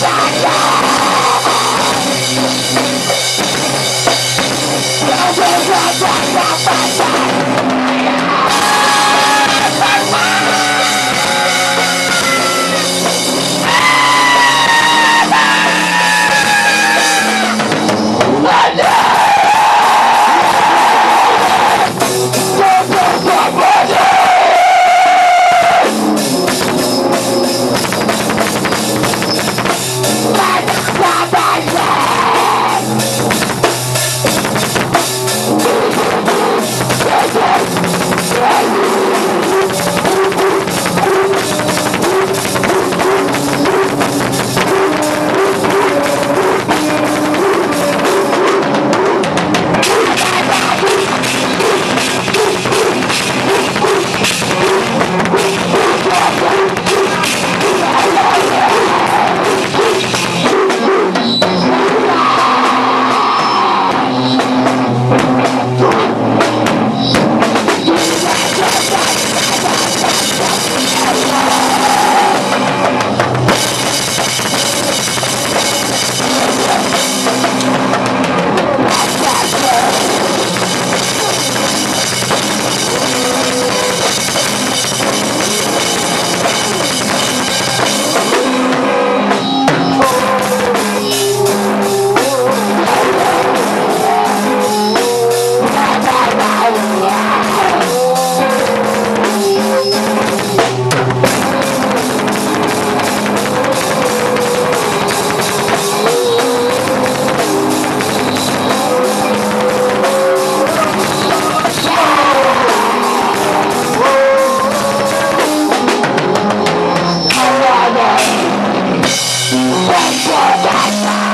Don't Forget